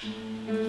Música